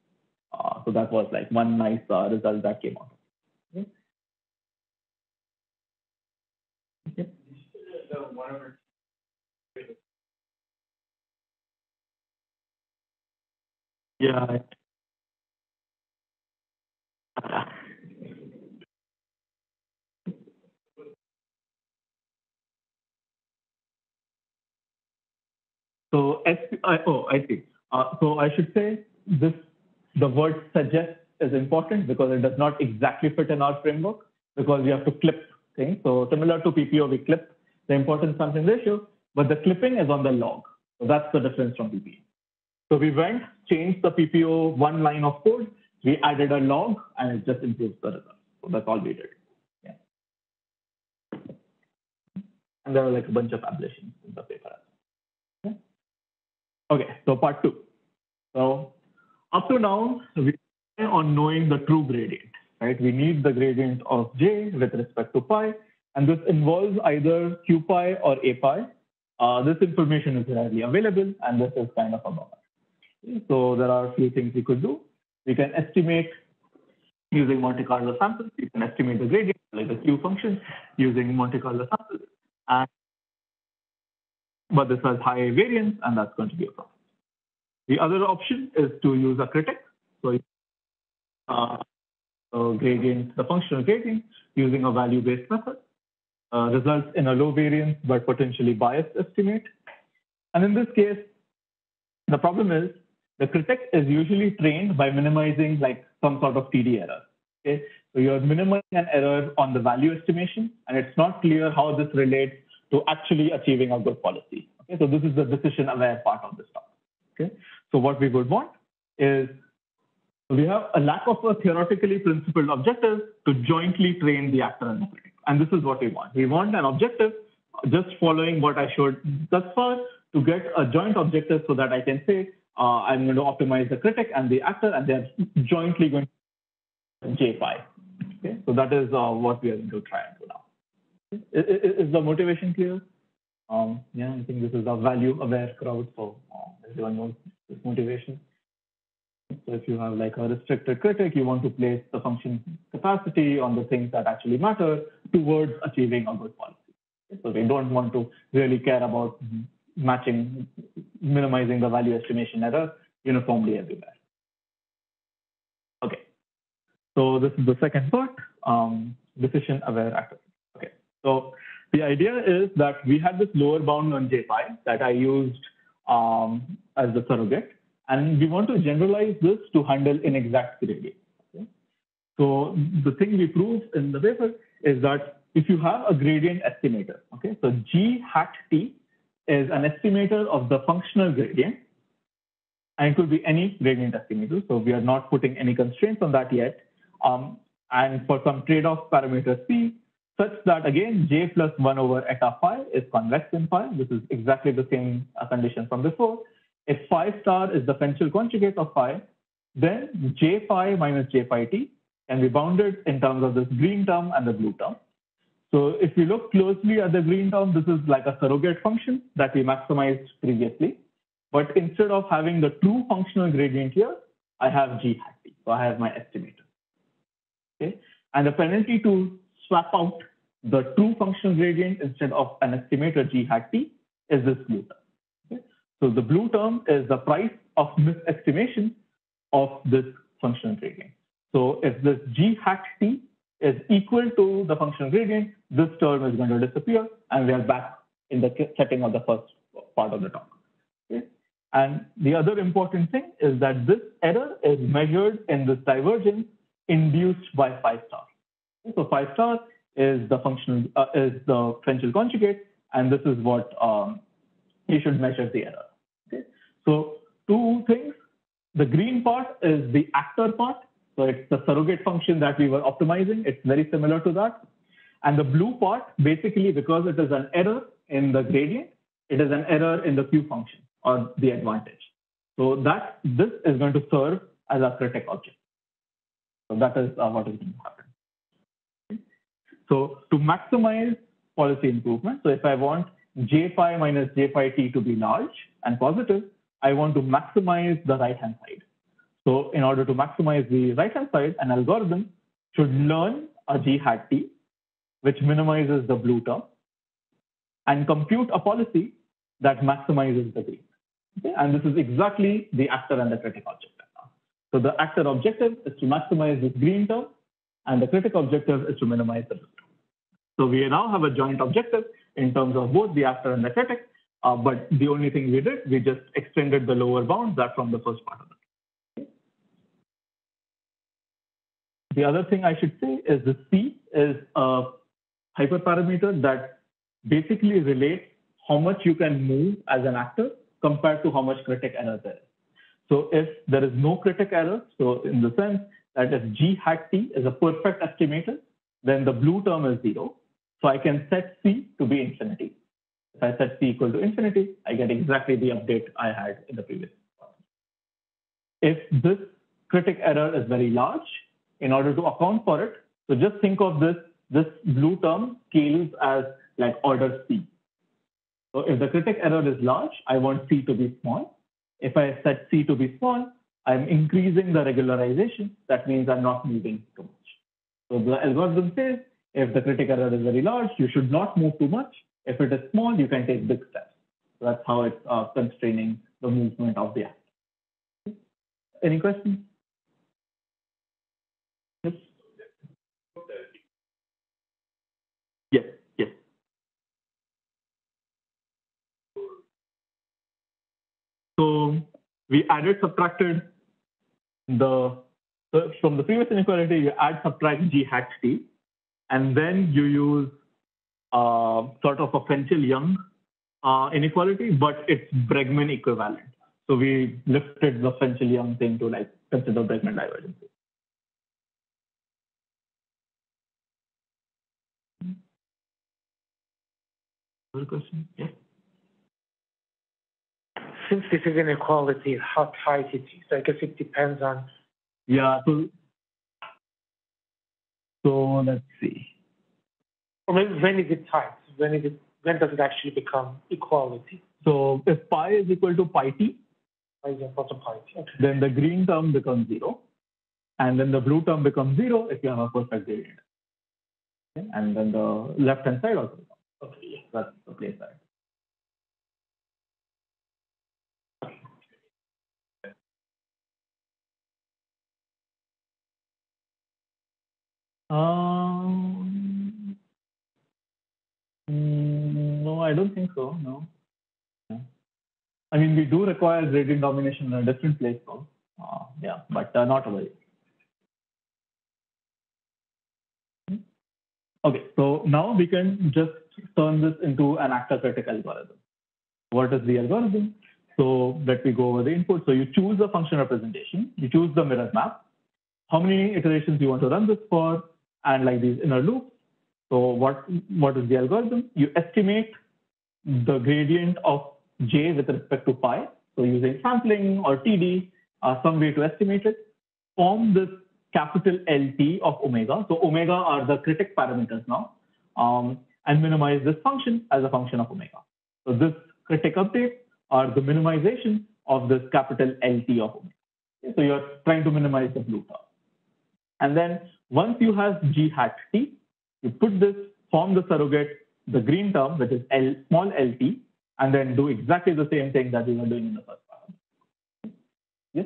Uh, so that was like one nice uh, result that came out. Okay. Okay. The one over Yeah. So, oh, I see. Uh, so I should say this, the word suggest is important because it does not exactly fit in our framework because we have to clip things. So similar to PPO, we clip the importance something ratio, but the clipping is on the log. So that's the difference from PPO. So we went, changed the PPO one line of code, we added a log, and it just improves the result. So that's all we did. Yeah. And there are like a bunch of ablations in the paper. Okay so part two. So up to now, we on knowing the true gradient, right? We need the gradient of j with respect to pi, and this involves either q pi or a pi. Uh, this information is rarely available, and this is kind of a bummer. So there are a few things we could do. We can estimate using Monte Carlo samples. You can estimate the gradient, like the Q function, using Monte Carlo samples. And, but this has high variance, and that's going to be a problem. The other option is to use a critic. So, uh, gradient, the functional gradient, using a value-based method, uh, results in a low variance but potentially biased estimate. And in this case, the problem is the critic is usually trained by minimizing like some sort of TD error. Okay, so you're minimizing an error on the value estimation, and it's not clear how this relates to actually achieving a good policy. Okay, so this is the decision-aware part of this talk. Okay, so what we would want is we have a lack of a theoretically principled objective to jointly train the actor and the critic, and this is what we want. We want an objective just following what I showed thus far to get a joint objective so that I can say uh, I'm going to optimize the critic and the actor, and they're jointly going to J5. Okay, so that is uh, what we are going to try and do now. Is, is the motivation clear? Um, yeah, I think this is a value-aware crowd, so uh, everyone knows this motivation. So if you have like a restricted critic, you want to place the function capacity on the things that actually matter towards achieving a good policy. So we don't want to really care about matching, minimizing the value estimation error uniformly everywhere. Okay, so this is the second part, um, decision aware accuracy. Okay, so the idea is that we had this lower bound on J pi that I used um, as the surrogate, and we want to generalize this to handle inexact gradient. Okay? So the thing we prove in the paper is that if you have a gradient estimator, okay, so G hat T is an estimator of the functional gradient. And it could be any gradient estimator. So we are not putting any constraints on that yet. Um, and for some trade-off parameters P, such that again, J plus 1 over eta phi is convex in phi. This is exactly the same uh, condition from before. If phi star is the Fenchel conjugate of phi, then J phi minus J phi t can be bounded in terms of this green term and the blue term. So if we look closely at the green term, this is like a surrogate function that we maximized previously. But instead of having the true functional gradient here, I have g hat t. So I have my estimator. Okay. And the penalty to swap out the true functional gradient instead of an estimator g hat t is this blue term. Okay. So the blue term is the price of misestimation of this functional gradient. So if this g hat t is equal to the functional gradient, this term is going to disappear, and we are back in the setting of the first part of the talk. Okay? And the other important thing is that this error is measured in this divergence induced by phi star. So phi star is the functional uh, is the Fenchel conjugate, and this is what um, you should measure the error. Okay? So two things. The green part is the actor part, so it's the surrogate function that we were optimizing. It's very similar to that. And the blue part, basically because it is an error in the gradient, it is an error in the Q function or the advantage. So that this is going to serve as a critic object. So that is uh, what is going to happen. So to maximize policy improvement, so if I want j phi minus j phi t to be large and positive, I want to maximize the right-hand side. So in order to maximize the right-hand side, an algorithm should learn a g hat t, which minimizes the blue term, and compute a policy that maximizes the green. Okay? And this is exactly the actor and the critic objective. So the actor objective is to maximize this green term, and the critic objective is to minimize the blue term. So we now have a joint objective in terms of both the actor and the critic, uh, but the only thing we did, we just extended the lower bound that from the first part of it. The other thing I should say is the C is a hyperparameter that basically relates how much you can move as an actor compared to how much critic error there is. So if there is no critic error, so in the sense that if g hat t is a perfect estimator, then the blue term is zero. So I can set C to be infinity. If I set C equal to infinity, I get exactly the update I had in the previous one. If this critic error is very large, in order to account for it, so just think of this, this blue term scales as like order C. So if the critic error is large, I want C to be small. If I set C to be small, I'm increasing the regularization. That means I'm not moving too much. So the algorithm says if the critic error is very large, you should not move too much. If it is small, you can take big steps. So that's how it's uh, constraining the movement of the act. Any questions? Yes. Yes. Yes. So we added, subtracted the from the previous inequality, you add, subtract g hat t, and then you use uh, sort of a Fenchel-Young uh, inequality, but it's Bregman equivalent. So we lifted the Fenchel-Young thing to like consider Bregman divergence. Other question? Yeah. Since this is inequality, how tight it is, I guess it depends on. Yeah. So, so let's see. Or maybe when is it tight? When is it? When does it actually become equality? So if pi is equal to pi t, For example, to pi. Okay. then the green term becomes zero, and then the blue term becomes zero if you have a perfect gradient. Okay? And then the left hand side also. becomes. Okay, that's the place side. Um, mm, no, I don't think so. No. No. I mean, we do require gradient domination in a different place, though. Uh, yeah, but uh, not over here. Okay, so now we can just turn this into an actor critic algorithm. What is the algorithm? So let me go over the input. So you choose the function representation, you choose the mirror map, how many iterations do you want to run this for, and like these inner loops. So what, what is the algorithm? You estimate the gradient of j with respect to pi. So using sampling or TD, uh, some way to estimate it, form this capital LT of omega. So omega are the critic parameters now, um, and minimize this function as a function of omega. So this critic update are the minimization of this capital LT of omega. So you're trying to minimize the blue term. And then once you have g hat t, you put this, form the surrogate, the green term, which is L, small lt, and then do exactly the same thing that we were doing in the first part. Yes?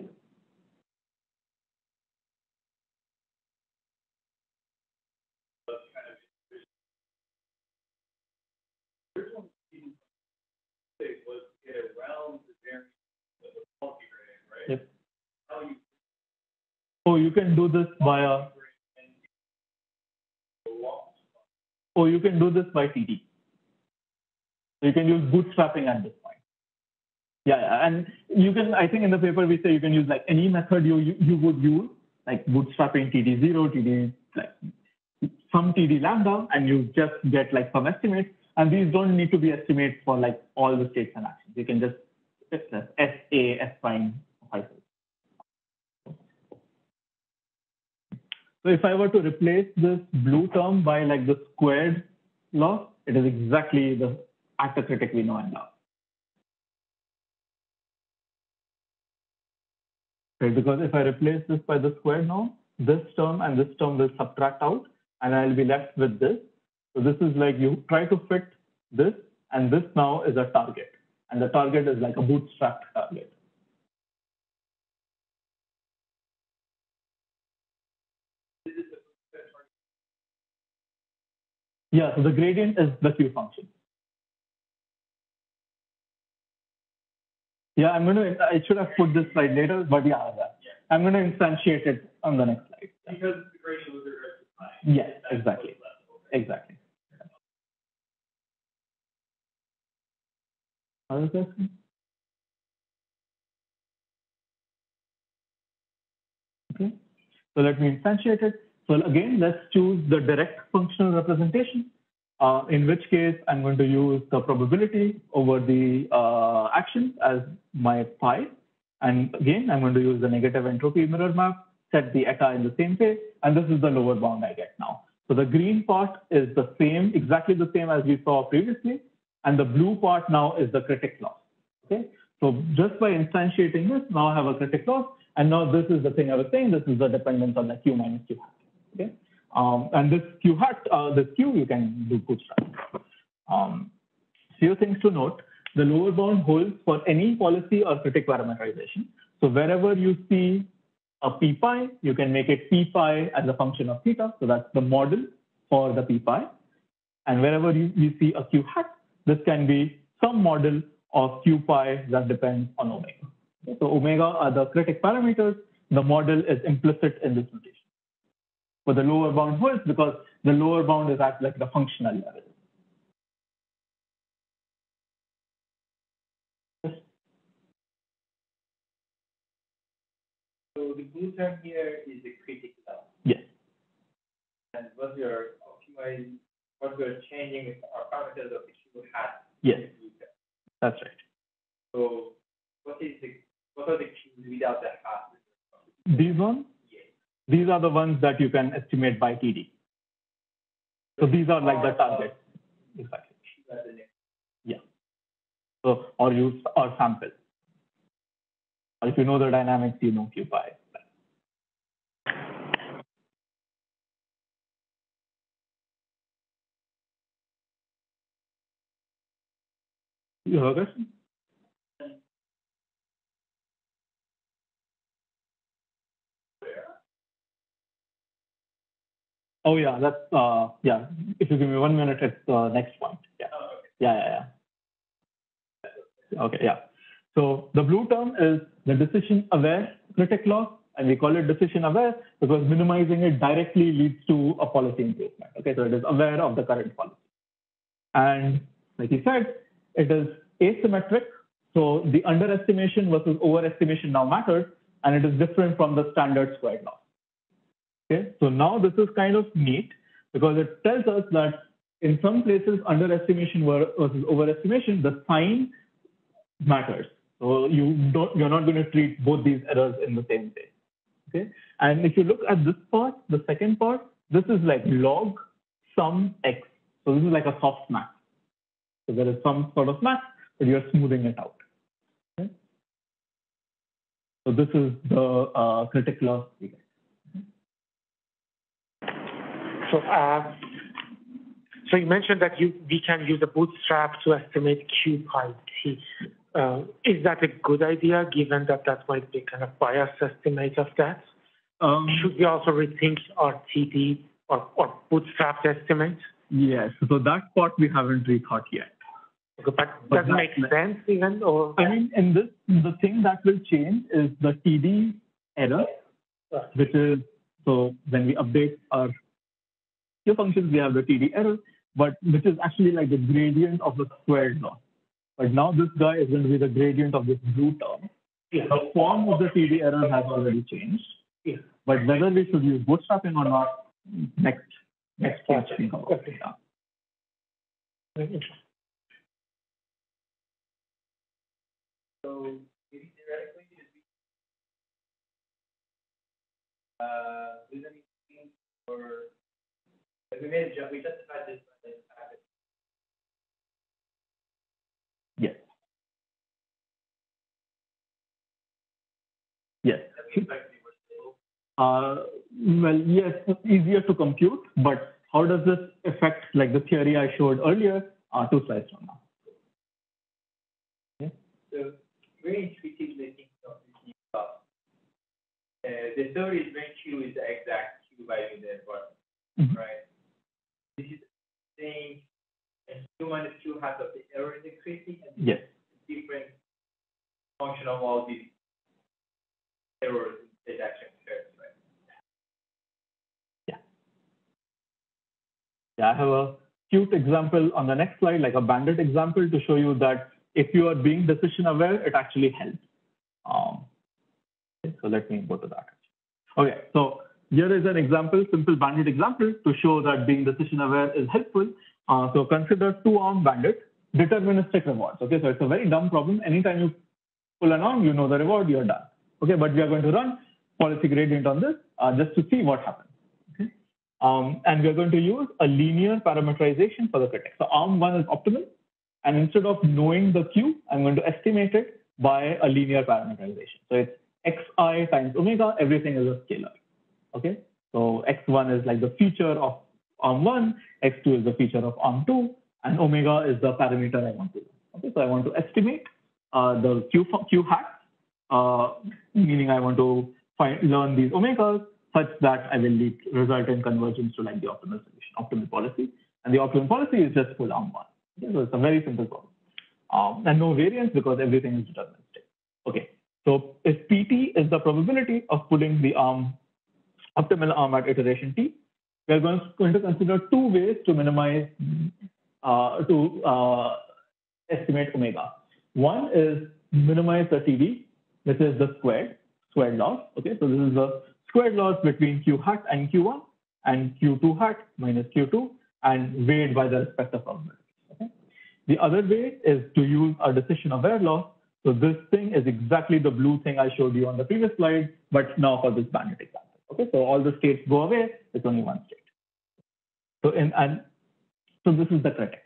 Yep. Oh, you can do this via. Oh, you can do this by TD. So you can use bootstrapping at this point. Yeah, and you can. I think in the paper we say you can use like any method you you, would use, like bootstrapping TD zero, TD like some TD lambda, and you just get like some estimates. And these don't need to be estimates for like all the states and actions. You can just S A S prime So if I were to replace this blue term by like the squared loss, it is exactly the actor critic we know and love. Right, because if I replace this by the squared now, this term and this term will subtract out and I'll be left with this. So this is like you try to fit this and this now is a target and the target is like a bootstrapped target. Yeah, so the gradient is the Q function. Yeah, I'm going to, I should have put this slide later, but yeah. I'm going to instantiate it on the next slide. Because the gradient was regressive time. Yes, exactly. Exactly. Other question? Okay, so let me instantiate it. So again, let's choose the direct functional representation, uh, in which case I'm going to use the probability over the uh, action as my phi. And again, I'm going to use the negative entropy mirror map, set the eta in the same way, and this is the lower bound I get now. So the green part is the same, exactly the same as we saw previously, and the blue part now is the critic loss. Okay, so just by instantiating this, now I have a critic loss, and now this is the thing I was saying, this is the dependence on the q minus q hat. Okay, um, and this q hat, uh, this q you can do bootstrap. Um, few things to note, the lower bound holds for any policy or critic parameterization. So wherever you see a p pi, you can make it p pi as a function of theta. So that's the model for the p pi. And wherever you, you see a q hat, this can be some model of q pi that depends on omega. So omega are the critic parameters. The model is implicit in this notation. For the lower bound holds because the lower bound is at like the functional level. So the blue term here is the critical level. Yes. And what we are optimizing, what we are changing is our parameters of the Q hat. Yes. in the blue term. That's right. So what is the, what are the Qs without the hat? These ones. These are the ones that you can estimate by TD. So these are like the targets. Exactly. Next. So, or use or sample. Or if you know the dynamics, you know Q pi. You have a question? Oh yeah, that's uh yeah. If you give me one minute, it's uh, next point. Yeah. Oh. Yeah, yeah, yeah. Okay, yeah. So the blue term is the decision aware critic loss, and we call it decision aware because minimizing it directly leads to a policy improvement. Okay, so it is aware of the current policy. And like you said, it is asymmetric. So the underestimation versus overestimation now matters, and it is different from the standard squared loss. Okay, so now this is kind of neat because it tells us that in some places underestimation versus overestimation, the sign matters. So you don't, you're not going to treat both these errors in the same way. Okay, and if you look at this part, the second part, this is like log sum exp. So this is like a soft max. So there is some sort of max, but you're smoothing it out. Okay? So this is the uh, critic loss. So, uh, so you mentioned that you, we can use a bootstrap to estimate Q pi t. Uh, is that a good idea, given that that might be kind of biased estimate of that? Um, Should we also rethink our TD or, or bootstrapped estimate? yes, so that part we haven't rethought yet. Okay, But But does it make sense even, or? I mean, in this, the thing that will change is the TD error, which is, so when we update our Q functions, we have the TD error, but which is actually like the gradient of the squared loss. But now this guy is going to be the gradient of this blue term. Yeah. The form of the TD error has already changed. Yeah. But whether we should use bootstrapping or not, next, next part. we cover. Okay. Yeah. So maybe theoretically, it'd be, uh, reasoning or like we made a we justified this by the fact that Yes. Yes. that we expect to be more stable. Uh, well, yes, it's easier to compute, but how does this affect like the theory I showed earlier? Uh, two slides from now. So very intuitively think of this new. Uh, the theory is when Q is the exact Q value in the environment, Mhm. right? This is saying and Q minus Q hat of the error is increasing and Yes. different function of all these errors in state action pairs, right? Yeah, I have a cute example on the next slide, like a bandit example to show you that if you are being decision aware, it actually helps. Um, so let me go to that. Okay, so here is an example, simple bandit example to show that being decision aware is helpful. Uh, so consider two arm bandit, deterministic rewards. Okay, so it's a very dumb problem. Anytime you pull an arm, you know the reward, you're done. Okay, but we are going to run policy gradient on this uh, just to see what happens. Okay, um, and we are going to use a linear parameterization for the critic. So arm one is optimal, and instead of knowing the q, I'm going to estimate it by a linear parameterization. So it's xi times omega, everything is a scalar. Okay, so x1 is like the feature of arm one, x2 is the feature of arm two, and omega is the parameter I want to. Okay, so I want to estimate uh, the q q hat, uh, meaning I want to find learn these omegas such that I will lead, result in convergence to like the optimal solution, optimal policy. And the optimal policy is just full arm one. Okay, so it's a very simple problem. Um, and no variance because everything is deterministic. Okay, so if PT is the probability of pulling the arm, optimal arm at iteration T, we are going, to consider two ways to minimize, uh, to uh, estimate omega. One is minimize the TD, which is the squared, squared loss. Okay, so this is the squared loss between Q hat and Q1 and Q2 hat minus Q2 and weighed by the respective. Okay? The other way is to use a decision aware loss. So this thing is exactly the blue thing I showed you on the previous slide, but now for this bandit example. Okay, so all the states go away, it's only one state. So in and so this is the critic.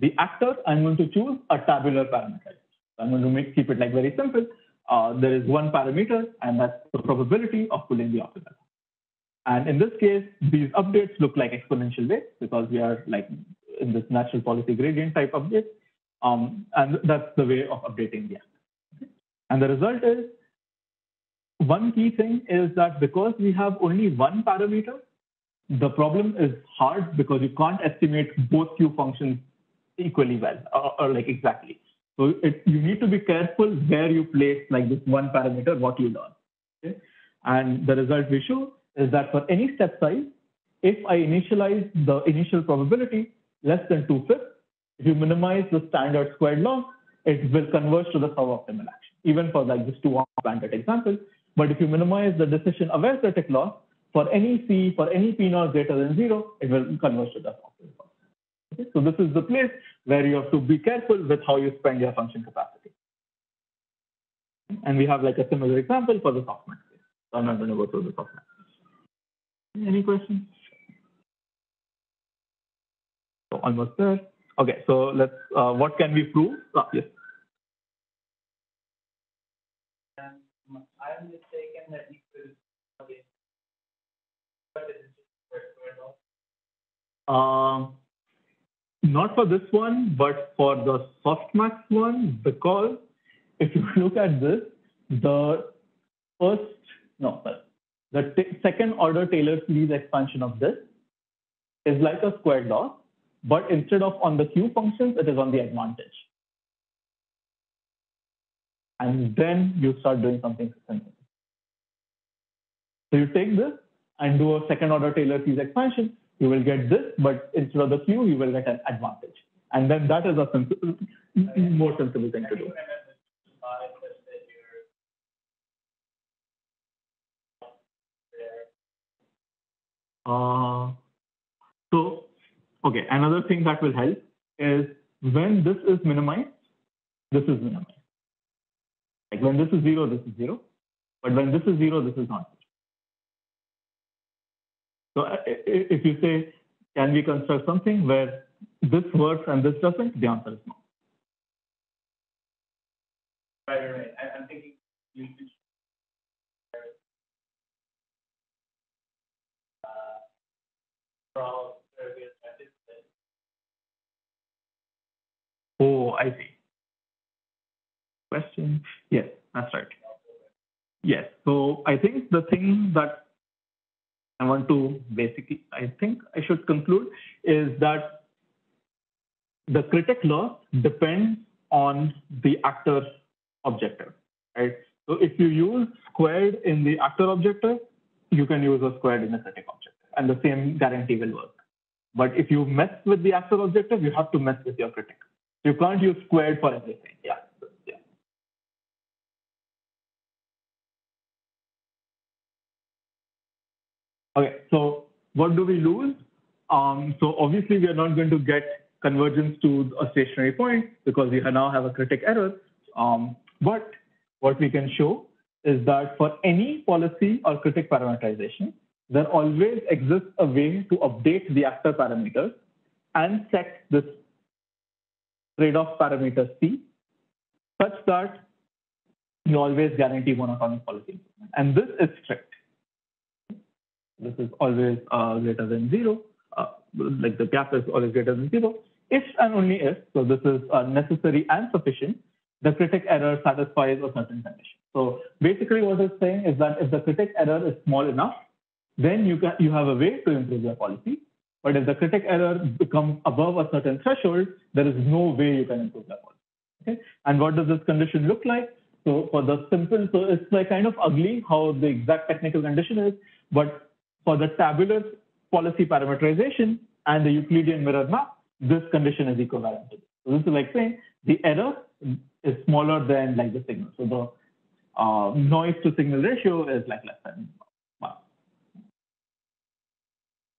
The actor, I'm going to choose a tabular parameter. I'm going to make keep it like very simple. Uh, there is one parameter, and that's the probability of pulling the optimal. And in this case, these updates look like exponential weights because we are like in this natural policy gradient type update. Um, and that's the way of updating the actor. And the result is one key thing is that because we have only one parameter, the problem is hard because you can't estimate both Q functions equally well or, or like exactly. So it, you need to be careful where you place like this one parameter, what you learn. Okay? And the result we show is that for any step size, if I initialize the initial probability less than two fifths, if you minimize the standard squared loss, it will converge to the suboptimal action, even for like this two bandit example. But if you minimize the decision aware critic loss, for any C, for any P naught greater than zero, it will converge to the optimal. Okay? So this is the place where you have to be careful with how you spend your function capacity. And we have like a similar example for the softmax case. So I'm not going to go through the softmax. Any questions? So almost there. Okay, so let's, uh, what can we prove? Ah, yes. That. Um, not for this one, but for the softmax one, because if you look at this, the first, no, the t- second order Taylor series expansion of this is like a squared loss, but instead of on the Q functions, it is on the advantage. And then you start doing something simple. So you take this and do a second order Taylor series expansion, you will get this, but instead of the Q, you will get an advantage. And then that is a more sensible thing to do. Uh, so, okay, another thing that will help is when this is minimized, this is minimized. Like when this is zero, this is zero. But when this is zero, this is not. So uh, if you say, can we construct something where this works and this doesn't, the answer is no. Right, right, right. I, I'm thinking you should. Uh, from Oh, I see. Question? Yes, that's right. Yes. So I think the thing that I want to basically, I think I should conclude is that the critic loss depends on the actor objective, right? So if you use squared in the actor objective, you can use a squared in the critic objective, and the same guarantee will work. But if you mess with the actor objective, you have to mess with your critic. You can't use squared for everything. Yeah. Okay, so what do we lose? Um, so obviously we are not going to get convergence to a stationary point because we now have a critic error. Um, but what we can show is that for any policy or critic parameterization, there always exists a way to update the actor parameters and set this trade-off parameter C such that you always guarantee monotonic policy. And this is strict. This is always uh, greater than zero, uh, like the gap is always greater than zero. If and only if, so this is uh, necessary and sufficient, the critic error satisfies a certain condition. So basically what it's saying is that if the critic error is small enough, then you, can, you have a way to improve your policy. But if the critic error becomes above a certain threshold, there is no way you can improve that policy. Okay? And what does this condition look like? So for the simple, so it's like kind of ugly how the exact technical condition is, but for the tabular policy parameterization and the Euclidean mirror map, this condition is equivalent. So this is like saying the error is smaller than like the signal. So the uh, noise to signal ratio is like less than one.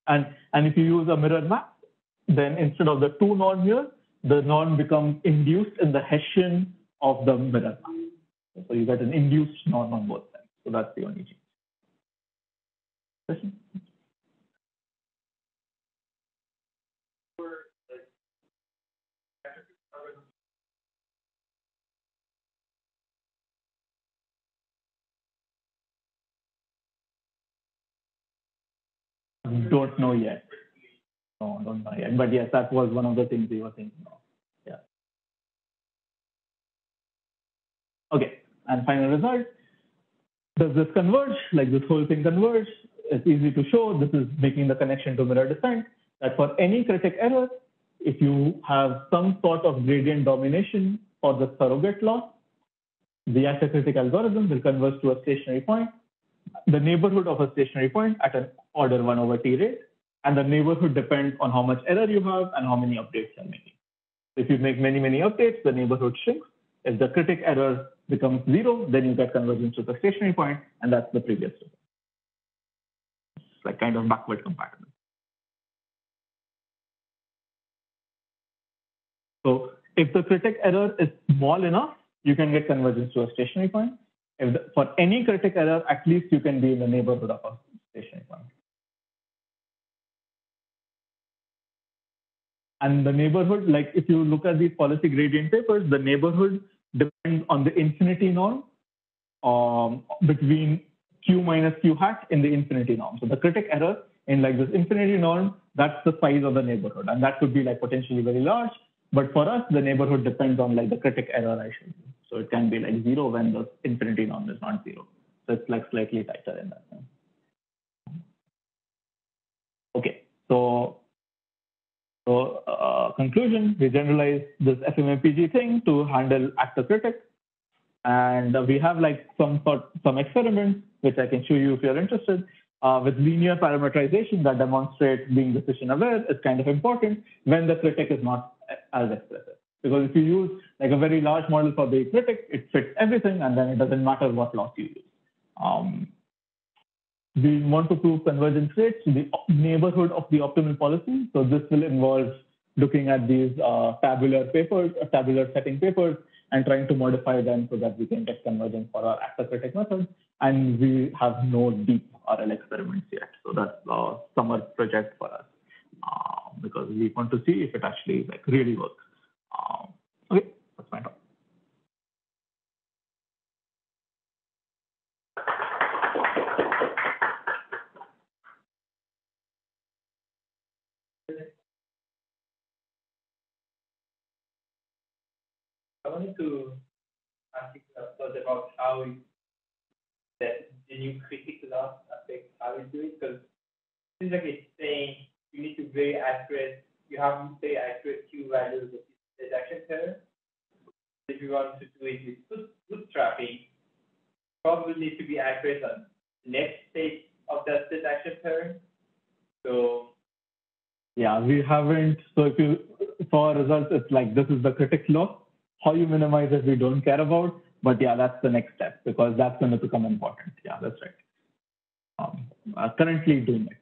And, and if you use a mirror map, then instead of the two norm here, the norm becomes induced in the Hessian of the mirror map. So you get an induced norm on both sides. So that's the only change. Question? Don't know yet. No, don't know yet. But yes, that was one of the things we were thinking of. Yeah. Okay, and final result. Does this converge? Like this whole thing converge? It's easy to show. This is making the connection to mirror descent. That for any critic error, if you have some sort of gradient domination for the surrogate loss, the actor algorithm will converge to a stationary point the neighborhood of a stationary point at an order 1 over t rate. And the neighborhood depends on how much error you have and how many updates you're making. If you make many, many updates, the neighborhood shrinks. If the critic error becomes zero, then you get convergence to the stationary point, and that's the previous result. Like kind of backward compatible. So if the critic error is small enough, you can get convergence to a stationary point if the, for any critic error, at least you can be in the neighborhood of a stationary point. And the neighborhood, like if you look at these policy gradient papers, the neighborhood depends on the infinity norm um, between q minus q hat in the infinity norm. So the critic error in like this infinity norm, that's the size of the neighborhood. And that could be like potentially very large. But for us, the neighborhood depends on like the critic error I showed you. So it can be like zero when the infinity norm is not zero. So it's like slightly tighter in that sense. Okay, so so uh, conclusion, we generalize this FMA-PG thing to handle actor critic. And uh, we have like some some experiments, which I can show you if you're interested, uh, with linear parameterization that demonstrate being decision aware is kind of important when the critic is not as expressive. Because if you use like a very large model for the critic, it fits everything, and then it doesn't matter what loss you use. Um, we want to prove convergence rates to the neighborhood of the optimal policy. So this will involve looking at these uh, tabular papers, uh, tabular setting papers, and trying to modify them so that we can get convergence for our actor critic method. and we have no deep RL experiments yet. So that's a summer project for us uh, because we want to see if it actually like really works. Um, okay, that's my talk. I wanted to ask you thought about how that the new loss affects how you do it because it seems like it's saying you need to very accurate, you have very accurate Q values of the state-action pair. If you want to do it with bootstrapping, probably need to be accurate on next stage of that state-action pair. So yeah, we haven't. So if you saw results, it's like this is the critical loss how you minimize it, we don't care about. But yeah, that's the next step because that's going to become important. Yeah, that's right. Um, uh, currently doing it.